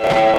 you